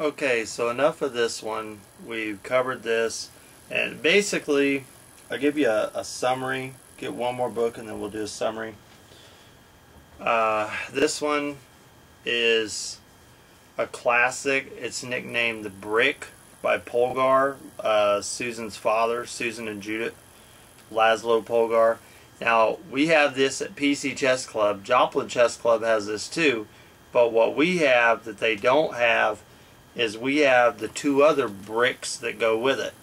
Okay, so enough of this one. We've covered this. And basically, I'll give you a, a summary. Get one more book and then we'll do a summary. Uh, this one is a classic. It's nicknamed The Brick by Polgar, uh, Susan's father, Susan and Judith, Laszlo Polgar. Now, we have this at PC Chess Club. Joplin Chess Club has this too. But what we have that they don't have is we have the two other bricks that go with it.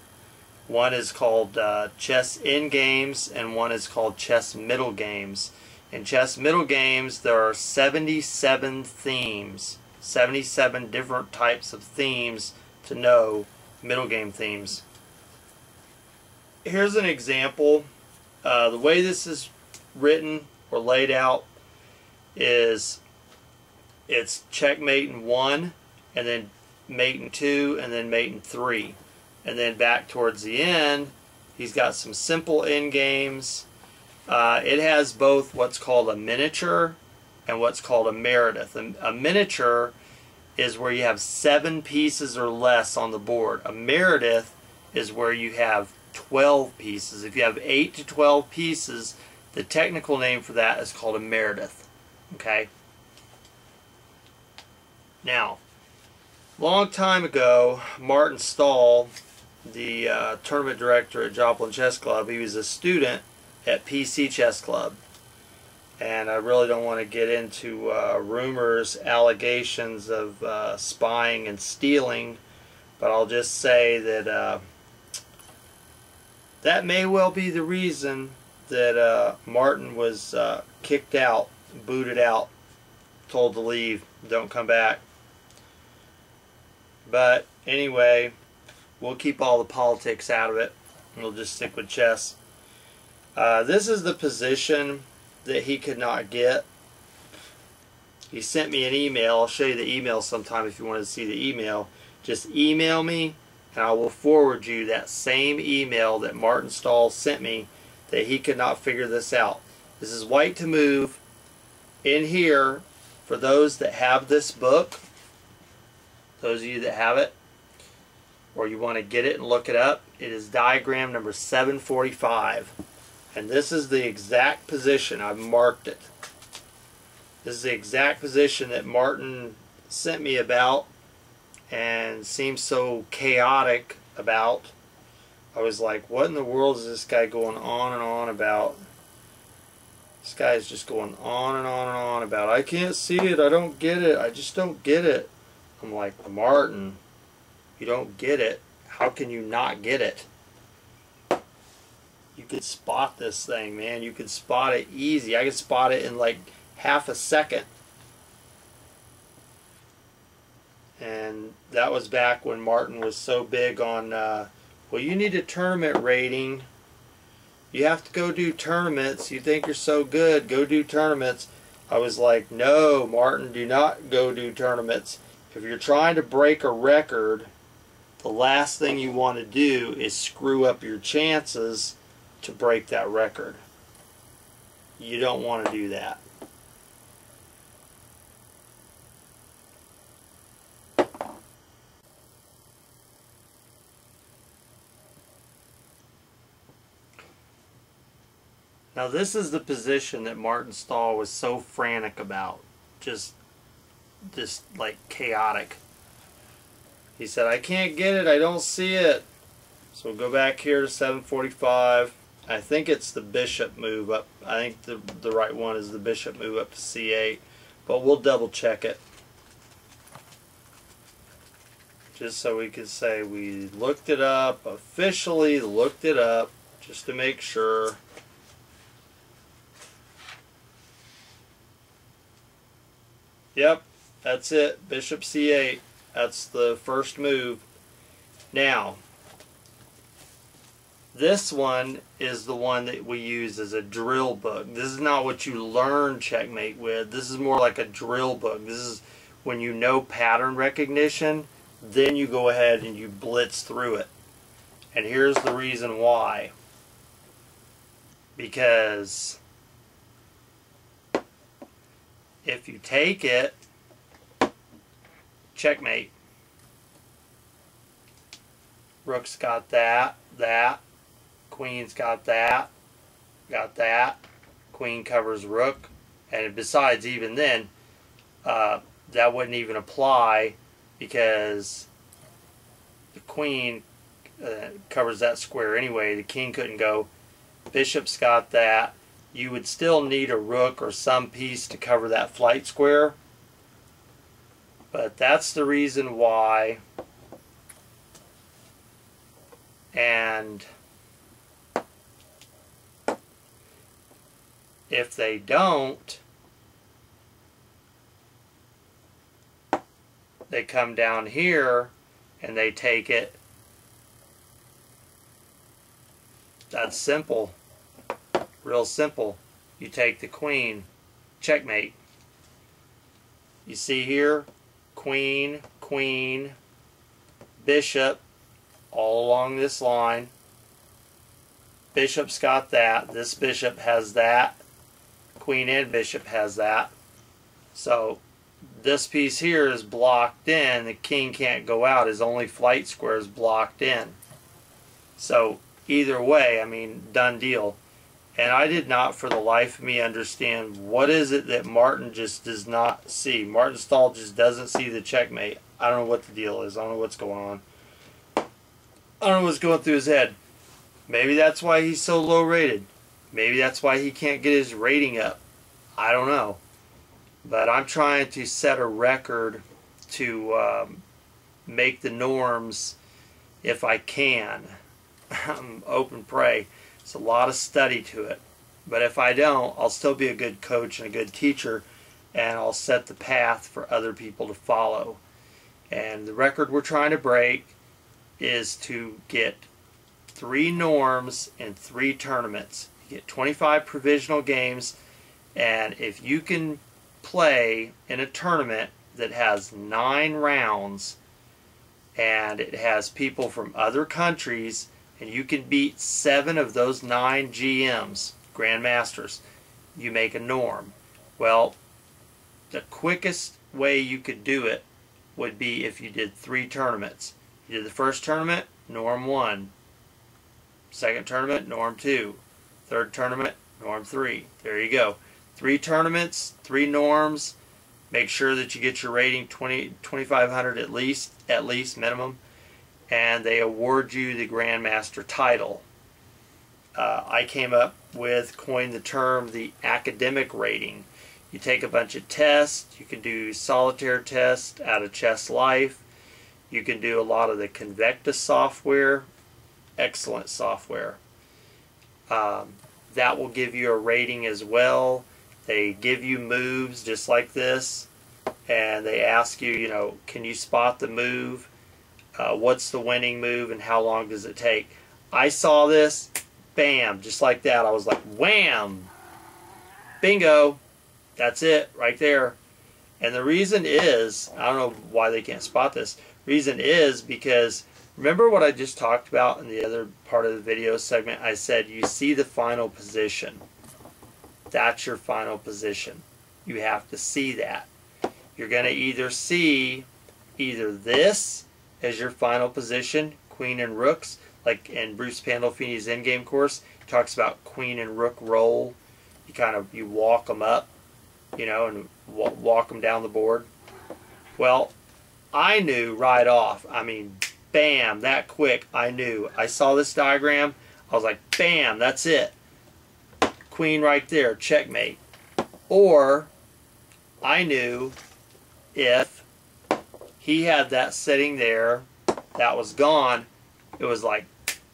One is called uh, Chess End Games and one is called Chess Middle Games. In Chess Middle Games, there are 77 themes, 77 different types of themes to know middle game themes. Here's an example. Uh, the way this is written or laid out is it's checkmate in one and then mate in two and then mate in three. And then back towards the end, he's got some simple end games uh, it has both what's called a miniature and what's called a Meredith. A, a miniature is where you have seven pieces or less on the board. A Meredith is where you have 12 pieces. If you have 8 to 12 pieces, the technical name for that is called a Meredith. Okay? Now, long time ago, Martin Stahl, the uh, tournament director at Joplin Chess Club, he was a student at PC Chess Club. And I really don't want to get into uh, rumors, allegations of uh, spying and stealing, but I'll just say that uh, that may well be the reason that uh, Martin was uh, kicked out, booted out, told to leave, don't come back. But anyway, we'll keep all the politics out of it. We'll just stick with chess. Uh, this is the position that he could not get. He sent me an email. I'll show you the email sometime if you want to see the email. Just email me and I will forward you that same email that Martin Stahl sent me that he could not figure this out. This is White to Move. In here, for those that have this book, those of you that have it, or you want to get it and look it up, it is diagram number 745. And this is the exact position. I've marked it. This is the exact position that Martin sent me about and seems so chaotic about. I was like, what in the world is this guy going on and on about? This guy is just going on and on and on about, I can't see it, I don't get it, I just don't get it. I'm like, Martin, you don't get it. How can you not get it? you could spot this thing, man. You could spot it easy. I could spot it in like half a second. And that was back when Martin was so big on, uh, well, you need a tournament rating. You have to go do tournaments. You think you're so good, go do tournaments. I was like, no, Martin, do not go do tournaments. If you're trying to break a record, the last thing you want to do is screw up your chances to break that record. You don't want to do that. Now this is the position that Martin Stahl was so frantic about. Just, just like chaotic. He said, I can't get it, I don't see it. So we'll go back here to 745. I think it's the bishop move up. I think the, the right one is the bishop move up to c8. But we'll double check it. Just so we can say we looked it up, officially looked it up, just to make sure. Yep, that's it. Bishop c8. That's the first move. Now, this one is the one that we use as a drill book. This is not what you learn checkmate with. This is more like a drill book. This is when you know pattern recognition, then you go ahead and you blitz through it. And here's the reason why. Because if you take it, checkmate. Rook's got that, that. Queen's got that, got that. Queen covers rook. And besides, even then, uh, that wouldn't even apply because the queen uh, covers that square anyway. The king couldn't go. Bishop's got that. You would still need a rook or some piece to cover that flight square. But that's the reason why. And if they don't, they come down here and they take it. That's simple. Real simple. You take the queen. Checkmate. You see here? Queen, queen, bishop, all along this line. Bishop's got that. This bishop has that. Queen and bishop has that. So this piece here is blocked in. The king can't go out. His only flight square is blocked in. So either way, I mean, done deal. And I did not for the life of me understand what is it that Martin just does not see. Martin Stahl just doesn't see the checkmate. I don't know what the deal is. I don't know what's going on. I don't know what's going through his head. Maybe that's why he's so low rated. Maybe that's why he can't get his rating up. I don't know. But I'm trying to set a record to um, make the norms if I can. I'm open pray. It's a lot of study to it. But if I don't, I'll still be a good coach and a good teacher, and I'll set the path for other people to follow. And the record we're trying to break is to get three norms in three tournaments. You get 25 provisional games, and if you can play in a tournament that has nine rounds and it has people from other countries and you can beat seven of those nine GMs, Grandmasters, you make a norm. Well, the quickest way you could do it would be if you did three tournaments. You did the first tournament, norm one. Second tournament, norm two. Third tournament, norm three. There you go. Three tournaments, three norms. Make sure that you get your rating 20, 2500 at least, at least minimum and they award you the Grandmaster title. Uh, I came up with, coined the term, the academic rating. You take a bunch of tests. You can do solitaire tests out of Chess Life. You can do a lot of the Convectus software. Excellent software. Um, that will give you a rating as well. They give you moves just like this, and they ask you, you know, can you spot the move? Uh, what's the winning move and how long does it take. I saw this, bam, just like that. I was like, wham, bingo, that's it right there. And the reason is, I don't know why they can't spot this. Reason is because remember what I just talked about in the other part of the video segment? I said you see the final position. That's your final position. You have to see that. You're going to either see either this as your final position, queen and rooks. Like in Bruce Pandolfini's endgame course, talks about queen and rook roll. You kind of you walk them up, you know, and walk them down the board. Well, I knew right off. I mean, bam, that quick. I knew. I saw this diagram. I was like, bam, that's it. Queen right there, checkmate. Or I knew if he had that sitting there that was gone. It was like,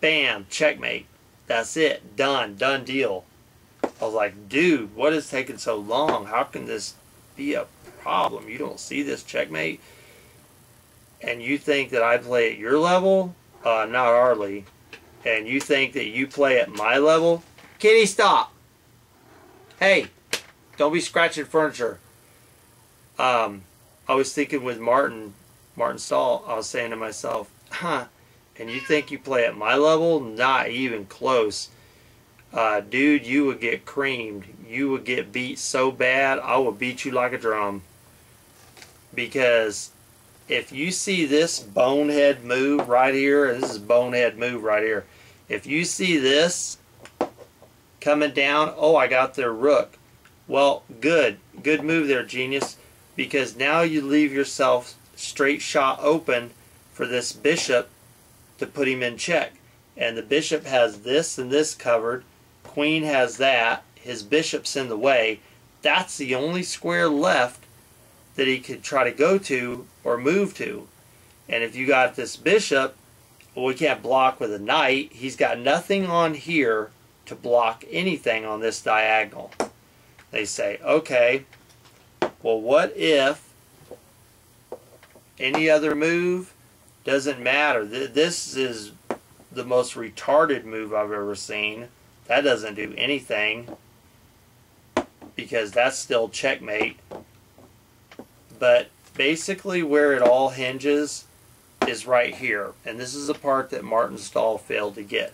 bam, checkmate. That's it. Done. Done deal. I was like, dude, what is taking so long? How can this be a problem? You don't see this checkmate? And you think that I play at your level? Uh, not Arlie. And you think that you play at my level? Kitty, stop! Hey, don't be scratching furniture. Um, I was thinking with Martin, Martin Stahl, I was saying to myself, huh, and you think you play at my level? Not even close. Uh, dude, you would get creamed. You would get beat so bad, I would beat you like a drum. Because if you see this bonehead move right here, this is bonehead move right here. If you see this coming down, oh, I got their rook. Well, good. Good move there, genius. Because now you leave yourself straight shot open for this bishop to put him in check. And the bishop has this and this covered. Queen has that. His bishop's in the way. That's the only square left that he could try to go to or move to. And if you got this bishop, well, we can't block with a knight. He's got nothing on here to block anything on this diagonal. They say, okay, well, what if any other move doesn't matter? This is the most retarded move I've ever seen. That doesn't do anything because that's still checkmate. But basically where it all hinges is right here. And this is the part that Martin Stahl failed to get.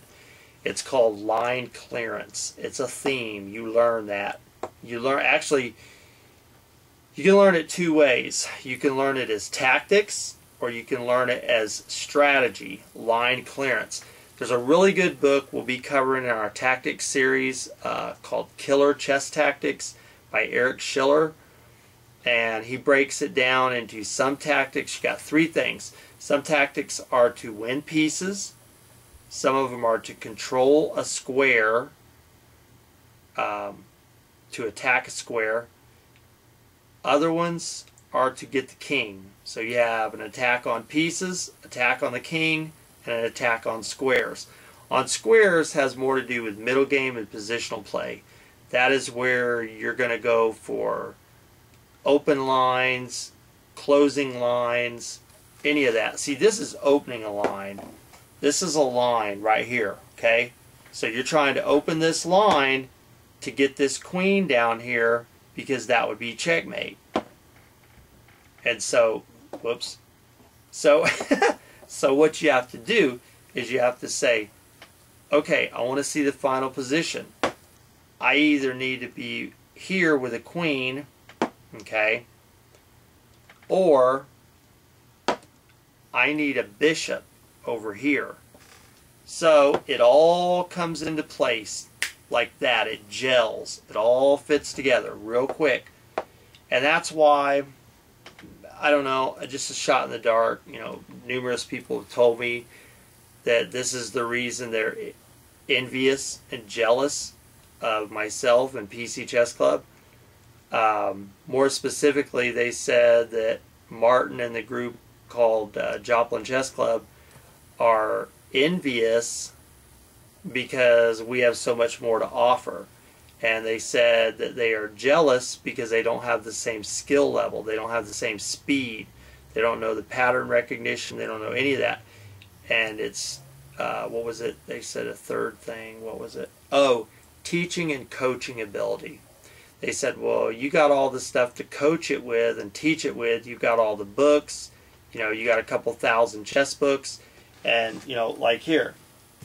It's called line clearance. It's a theme. You learn that. You learn actually you can learn it two ways. You can learn it as tactics or you can learn it as strategy, line clearance. There's a really good book we'll be covering in our tactics series uh, called Killer Chess Tactics by Eric Schiller. And he breaks it down into some tactics. You got three things. Some tactics are to win pieces. Some of them are to control a square, um, to attack a square. Other ones are to get the king. So you have an attack on pieces, attack on the king, and an attack on squares. On squares has more to do with middle game and positional play. That is where you're going to go for open lines, closing lines, any of that. See, this is opening a line. This is a line right here, okay? So you're trying to open this line to get this queen down here because that would be checkmate. And so, whoops. So, so what you have to do is you have to say, okay, I want to see the final position. I either need to be here with a queen, okay, or I need a bishop over here. So it all comes into place like that. It gels. It all fits together real quick. And that's why, I don't know, just a shot in the dark. You know, numerous people have told me that this is the reason they're envious and jealous of myself and PC Chess Club. Um, more specifically, they said that Martin and the group called uh, Joplin Chess Club are envious because we have so much more to offer. And they said that they are jealous because they don't have the same skill level, they don't have the same speed, they don't know the pattern recognition, they don't know any of that. And it's, uh, what was it? They said a third thing. What was it? Oh, teaching and coaching ability. They said, well, you got all the stuff to coach it with and teach it with. You got all the books, you know, you got a couple thousand chess books, and you know, like here,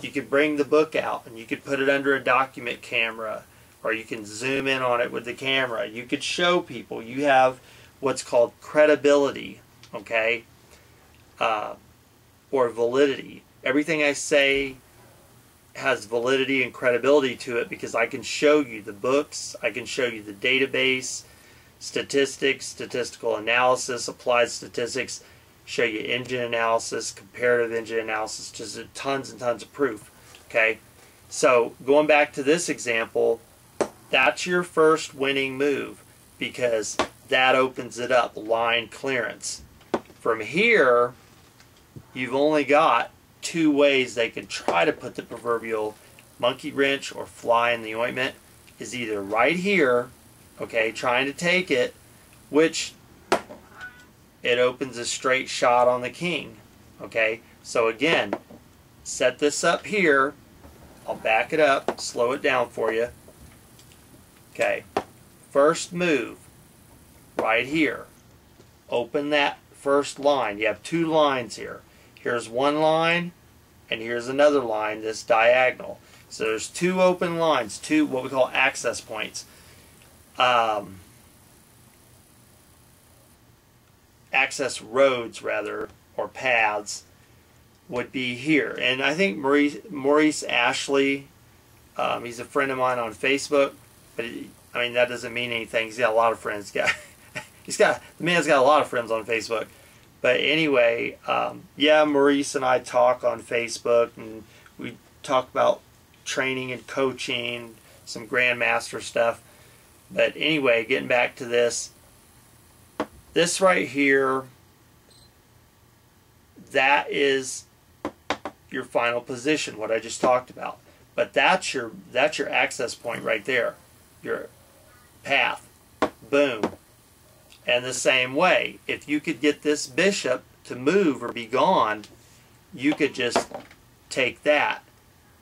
you could bring the book out and you could put it under a document camera, or you can zoom in on it with the camera. You could show people. You have what's called credibility, okay, uh, or validity. Everything I say has validity and credibility to it because I can show you the books, I can show you the database, statistics, statistical analysis, applied statistics, show you engine analysis, comparative engine analysis, just tons and tons of proof. Okay, so going back to this example, that's your first winning move because that opens it up, line clearance. From here, you've only got two ways they can try to put the proverbial monkey wrench or fly in the ointment is either right here, okay, trying to take it, which it opens a straight shot on the king. Okay, so again, set this up here. I'll back it up, slow it down for you. Okay, first move, right here. Open that first line. You have two lines here. Here's one line, and here's another line, this diagonal. So there's two open lines, two what we call access points. Um, access roads rather or paths would be here. And I think Maurice, Maurice Ashley, um, he's a friend of mine on Facebook, but he, I mean that doesn't mean anything. He's got a lot of friends. He's got, he's got the man's got a lot of friends on Facebook. But anyway, um, yeah, Maurice and I talk on Facebook, and we talk about training and coaching, some grandmaster stuff. But anyway, getting back to this, this right here, that is your final position, what I just talked about. But that's your that's your access point right there, your path. Boom. And the same way, if you could get this bishop to move or be gone, you could just take that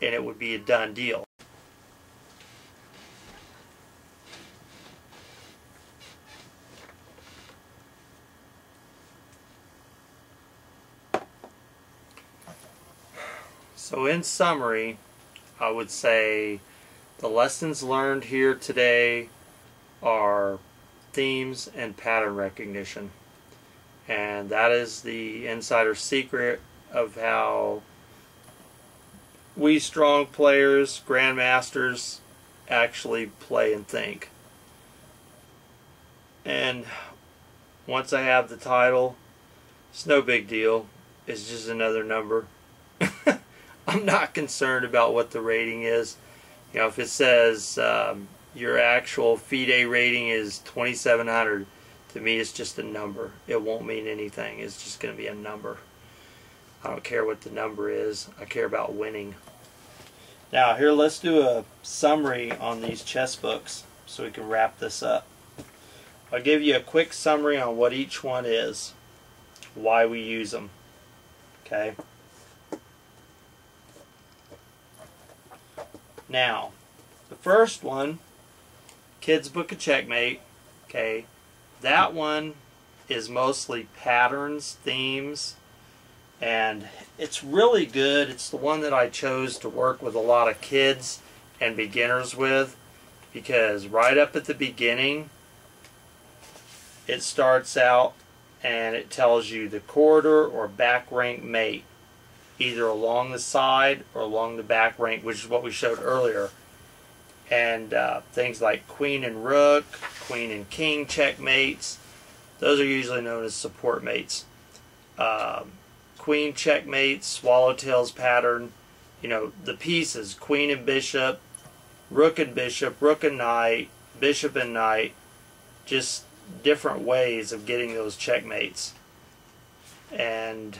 and it would be a done deal. So in summary, I would say the lessons learned here today are themes and pattern recognition. And that is the insider secret of how we strong players, grandmasters, actually play and think. And once I have the title, it's no big deal. It's just another number. I'm not concerned about what the rating is. You know, if it says um, your actual FIDE rating is 2700, to me it's just a number. It won't mean anything. It's just going to be a number. I don't care what the number is. I care about winning. Now, here, let's do a summary on these chess books so we can wrap this up. I'll give you a quick summary on what each one is, why we use them. Okay. Now, the first one, Kids Book of Checkmate, okay, that one is mostly patterns, themes, and it's really good. It's the one that I chose to work with a lot of kids and beginners with because right up at the beginning, it starts out and it tells you the corridor or back rank mate either along the side or along the back rank, which is what we showed earlier. And uh, things like queen and rook, queen and king checkmates, those are usually known as support mates. Um, queen checkmate, swallowtails pattern, you know, the pieces, queen and bishop, rook and bishop, rook and knight, bishop and knight, just different ways of getting those checkmates. And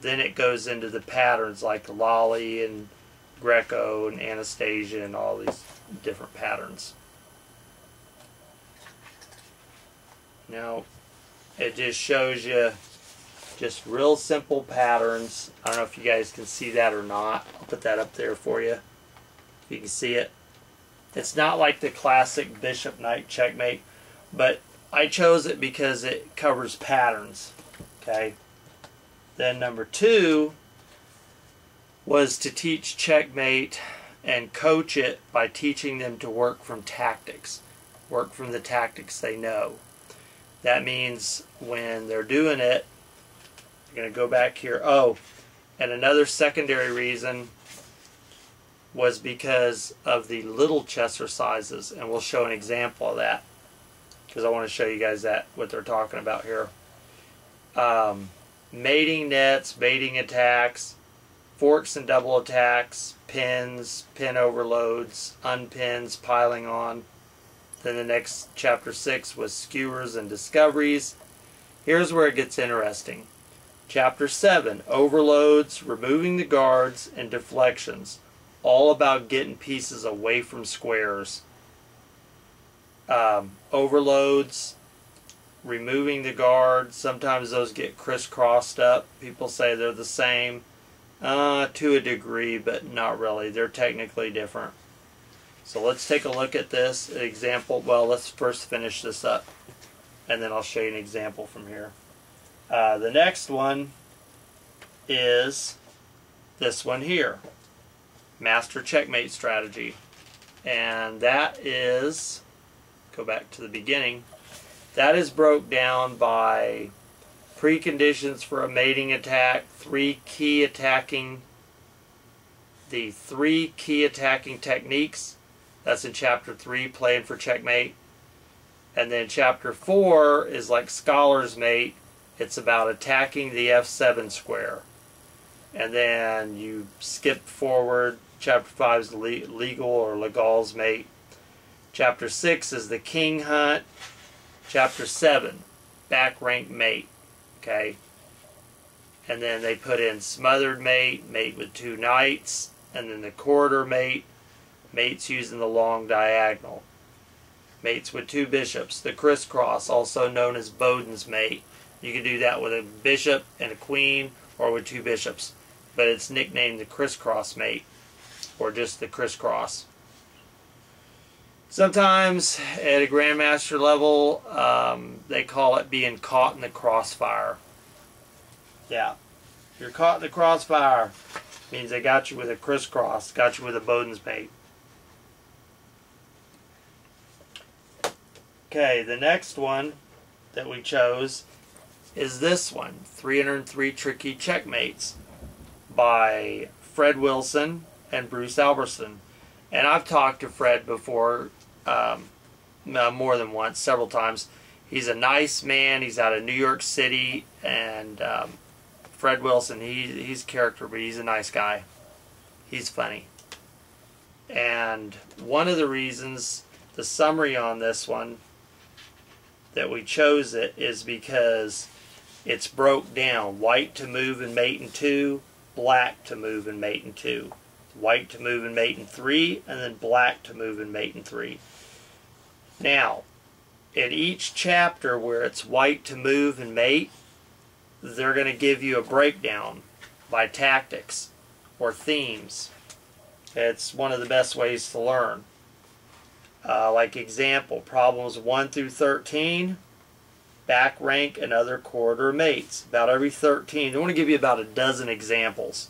then it goes into the patterns like Lolli and Greco and Anastasia and all these different patterns. Now, it just shows you just real simple patterns. I don't know if you guys can see that or not. I'll put that up there for you. If you can see it. It's not like the classic bishop knight checkmate, but I chose it because it covers patterns. Okay. Then number two was to teach checkmate and coach it by teaching them to work from tactics, work from the tactics they know. That means when they're doing it, you're going to go back here. Oh, and another secondary reason was because of the little chesser sizes, and we'll show an example of that because I want to show you guys that what they're talking about here. Um, mating nets, baiting attacks, forks and double attacks, pins, pin overloads, unpins, piling on. Then the next chapter 6 was skewers and discoveries. Here's where it gets interesting. Chapter 7, overloads, removing the guards, and deflections. All about getting pieces away from squares. Um, overloads, removing the guard. Sometimes those get crisscrossed up. People say they're the same uh, to a degree, but not really. They're technically different. So let's take a look at this example. Well, let's first finish this up, and then I'll show you an example from here. Uh, the next one is this one here, Master Checkmate Strategy. And that is, go back to the beginning, that is broke down by preconditions for a mating attack, three key attacking, the three key attacking techniques. That's in chapter three, playing for checkmate. And then chapter four is like Scholar's Mate. It's about attacking the F7 square. And then you skip forward. Chapter five is legal or Legal's Mate. Chapter six is the King Hunt. Chapter seven, back rank mate. Okay. And then they put in smothered mate, mate with two knights, and then the corridor mate, mates using the long diagonal. Mates with two bishops, the crisscross, also known as Bowden's mate. You can do that with a bishop and a queen or with two bishops, but it's nicknamed the crisscross mate or just the crisscross. Sometimes at a grandmaster level, um, they call it being caught in the crossfire. Yeah, you're caught in the crossfire, means they got you with a crisscross, got you with a Bowden's mate. Okay, the next one that we chose is this one, 303 Tricky Checkmates by Fred Wilson and Bruce Alberston. And I've talked to Fred before um, more than once, several times. He's a nice man. He's out of New York City, and um, Fred Wilson, he, he's character, but he's a nice guy. He's funny. And one of the reasons, the summary on this one, that we chose it is because it's broke down. White to move and mate in two, black to move and mate in two. White to move and mate in three, and then black to move and mate in three. Now, in each chapter where it's white to move and mate, they're going to give you a breakdown by tactics or themes. It's one of the best ways to learn. Uh, like example, problems 1 through 13, back rank and other corridor mates. About every 13. I want to give you about a dozen examples.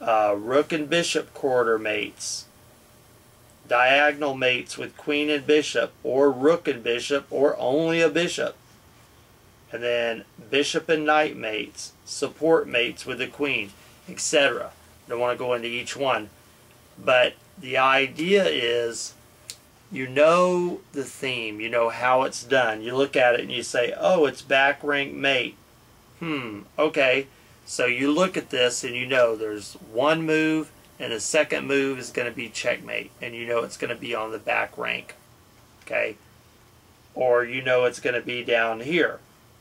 Uh, rook and bishop corridor mates diagonal mates with queen and bishop, or rook and bishop, or only a bishop. And then bishop and knight mates, support mates with the queen, etc. Don't want to go into each one. But the idea is you know the theme, you know how it's done. You look at it and you say, oh, it's back rank mate. Hmm, okay. So you look at this and you know there's one move and the second move is going to be checkmate and you know it's going to be on the back rank okay? Or you know it's going to be down here.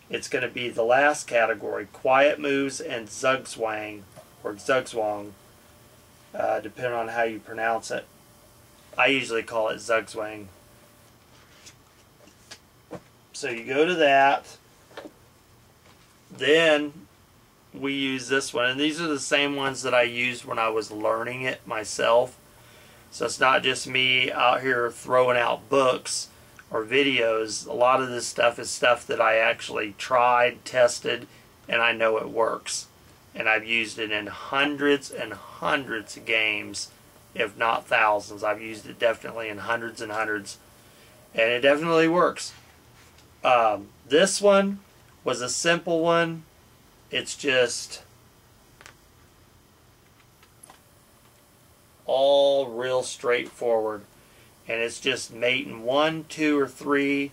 It's going to be the last category quiet moves and zugzwang or zugzwang uh, depending on how you pronounce it. I usually call it zugzwang. So you go to that. Then we use this one. And these are the same ones that I used when I was learning it myself. So it's not just me out here throwing out books or videos. A lot of this stuff is stuff that I actually tried, tested, and I know it works. And I've used it in hundreds and hundreds of games, if not thousands. I've used it definitely in hundreds and hundreds. And it definitely works. Um, this one was a simple one it's just all real straightforward. And it's just mate in one, two, or three.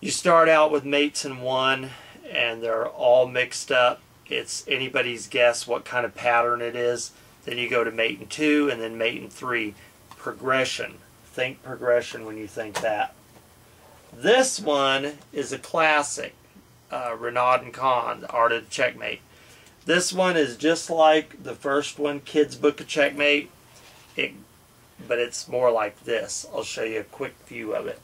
You start out with mates in one, and they're all mixed up. It's anybody's guess what kind of pattern it is. Then you go to mate in two, and then mate in three. Progression. Think progression when you think that. This one is a classic uh, Renaud and The Art of Checkmate. This one is just like the first one, Kid's Book of Checkmate, it, but it's more like this. I'll show you a quick view of it.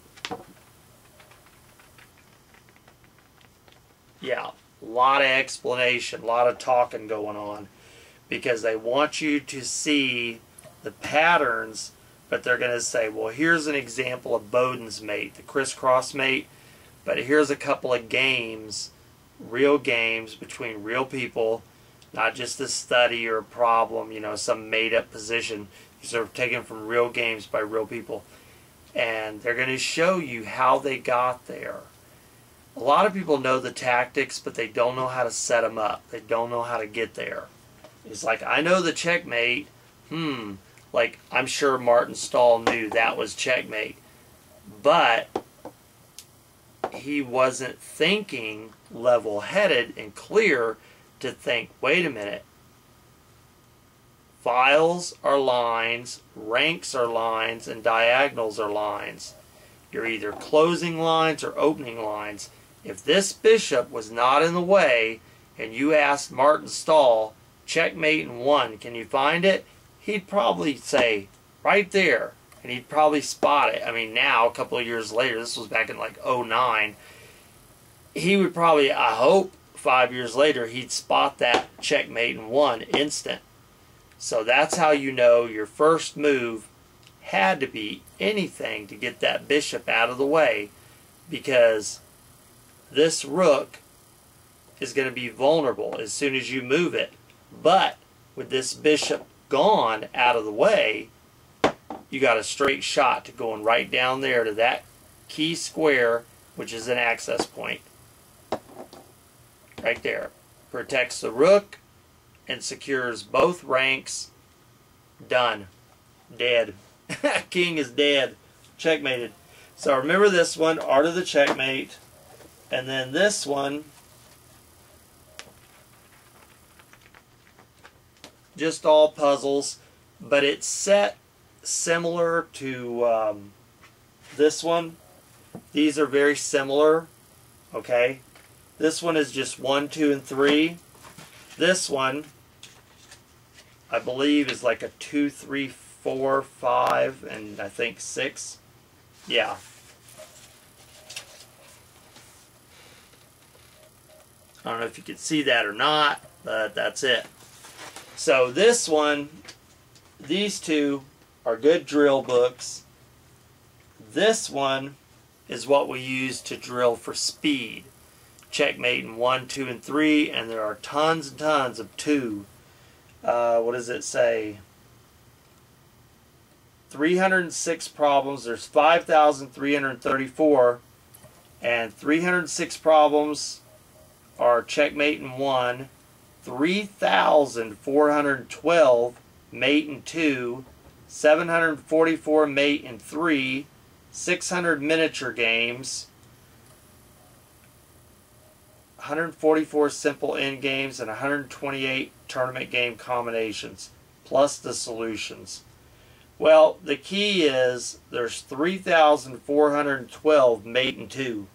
Yeah, a lot of explanation, a lot of talking going on because they want you to see the patterns, but they're going to say, well, here's an example of Bowden's mate, the crisscross mate but here's a couple of games, real games between real people, not just a study or a problem, you know, some made up position. These are taken from real games by real people. And they're going to show you how they got there. a lot of people know the tactics, but they don't know how to set them up. They don't know how to get there. It's like, I know the checkmate. Hmm. Like, I'm sure Martin Stahl knew that was checkmate. But he wasn't thinking level headed and clear to think, wait a minute. Files are lines, ranks are lines, and diagonals are lines. You're either closing lines or opening lines. If this bishop was not in the way and you asked Martin Stahl, checkmate in one, can you find it? He'd probably say, right there. And he'd probably spot it. I mean, now, a couple of years later, this was back in like 09, he would probably, I hope, five years later, he'd spot that checkmate in one instant. So that's how you know your first move had to be anything to get that bishop out of the way because this rook is going to be vulnerable as soon as you move it. But with this bishop gone out of the way, you got a straight shot to going right down there to that key square, which is an access point. Right there. Protects the rook and secures both ranks. Done. Dead. King is dead. Checkmated. So remember this one, Art of the Checkmate. And then this one, just all puzzles, but it's set similar to um, this one. These are very similar, okay? This one is just one, two, and three. This one, I believe, is like a two, three, four, five, and I think six. Yeah. I don't know if you can see that or not, but that's it. So this one, these two are good drill books. This one is what we use to drill for speed. Checkmate in 1, 2, and 3, and there are tons and tons of 2. Uh, what does it say? 306 problems. There's 5,334, and 306 problems are checkmate in 1, 3,412 mate in 2, 744 mate in 3, 600 miniature games, 144 simple end games, and 128 tournament game combinations, plus the solutions. Well, the key is there's 3,412 mate in 2.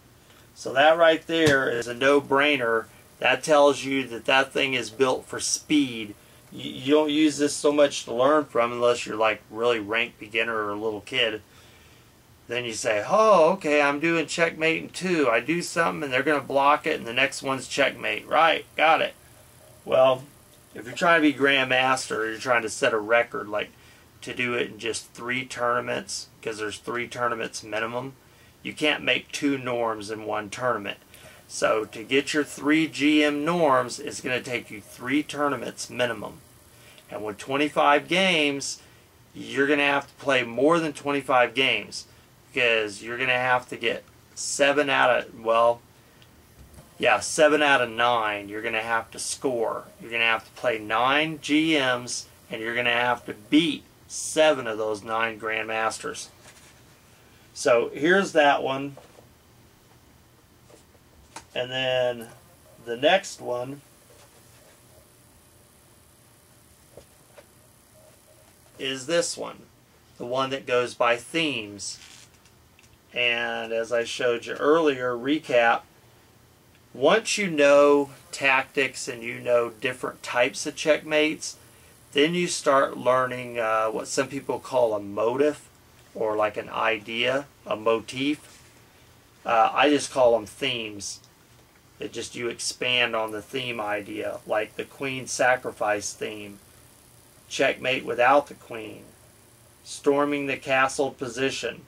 So that right there is a no-brainer. That tells you that that thing is built for speed you, don't use this so much to learn from unless you're like really rank beginner or a little kid. Then you say, oh, okay, I'm doing checkmate in two. I do something and they're going to block it and the next one's checkmate. Right, got it. Well, if you're trying to be grandmaster or you're trying to set a record, like to do it in just three tournaments, because there's three tournaments minimum, you can't make two norms in one tournament. So to get your three GM norms, it's going to take you three tournaments minimum. And with 25 games, you're going to have to play more than 25 games because you're going to have to get seven out of, well, yeah, seven out of nine you're going to have to score. You're going to have to play nine GMs and you're going to have to beat seven of those nine Grandmasters. So here's that one. And then the next one is this one, the one that goes by themes. And as I showed you earlier, recap, once you know tactics and you know different types of checkmates, then you start learning uh, what some people call a motive or like an idea, a motif. Uh, I just call them themes. It just you expand on the theme idea, like the queen sacrifice theme, checkmate without the queen, storming the castled position,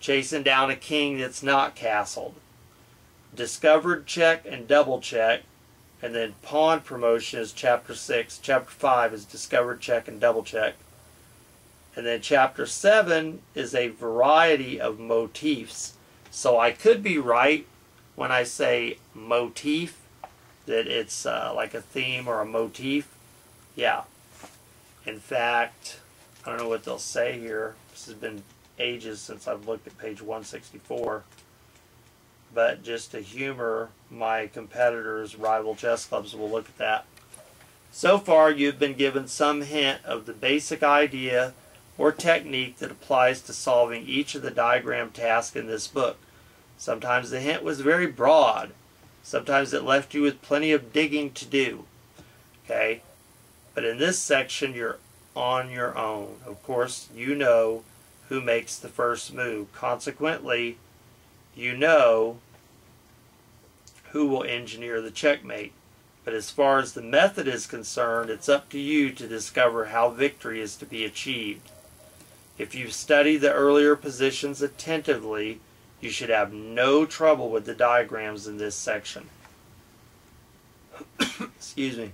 chasing down a king that's not castled, discovered check and double check, and then pawn promotion is chapter 6. Chapter 5 is discovered check and double check. And then chapter 7 is a variety of motifs. So I could be right when I say motif, that it's uh, like a theme or a motif. Yeah. In fact, I don't know what they'll say here. This has been ages since I've looked at page 164. But just to humor my competitors, rival chess clubs we'll look at that. So far, you've been given some hint of the basic idea or technique that applies to solving each of the diagram tasks in this book. Sometimes the hint was very broad. Sometimes it left you with plenty of digging to do. Okay? But in this section, you're on your own. Of course, you know who makes the first move. Consequently, you know who will engineer the checkmate. But as far as the method is concerned, it's up to you to discover how victory is to be achieved. If you've studied the earlier positions attentively, you should have no trouble with the diagrams in this section. Excuse me.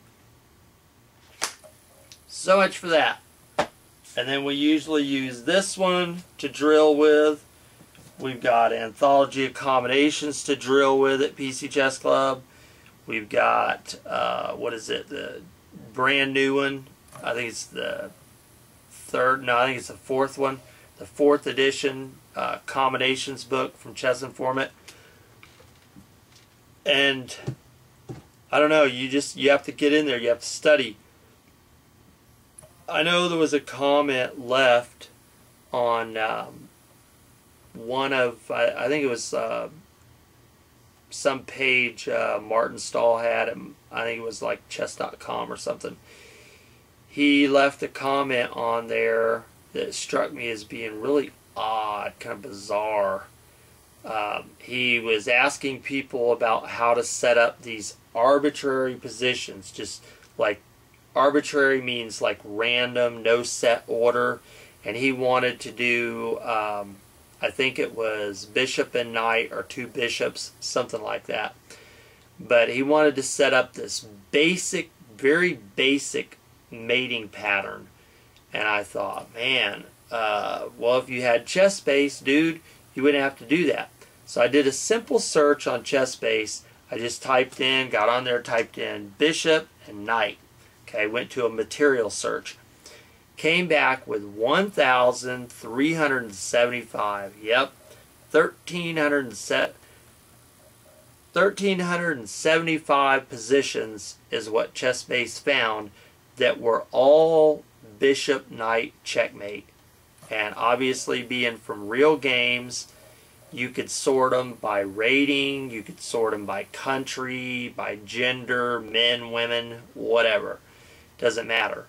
So much for that. And then we usually use this one to drill with. We've got anthology combinations to drill with at PC Chess Club. We've got, uh, what is it, the brand new one. I think it's the third, no, I think it's the fourth one. The fourth edition uh, combinations book from Chess Informant. And I don't know, you just, you have to get in there, you have to study. I know there was a comment left on um, one of, I, I, think it was uh, some page uh, Martin Stahl had, and I think it was like chess.com or something. He left a comment on there that struck me as being really odd, kind of bizarre. Um, he was asking people about how to set up these arbitrary positions, just like arbitrary means like random, no set order, and he wanted to do, um, I think it was bishop and knight or two bishops, something like that. But he wanted to set up this basic, very basic mating pattern. And I thought, man, uh, well, if you had chess ChessBase, dude, you wouldn't have to do that. So I did a simple search on chess ChessBase. I just typed in, got on there, typed in bishop and knight. Okay, went to a material search. Came back with 1,375. Yep, 1,375 positions is what ChessBase found that were all bishop knight checkmate. And obviously, being from real games, you could sort them by rating, you could sort them by country, by gender, men, women, whatever. Doesn't matter.